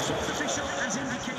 substitution as indicated.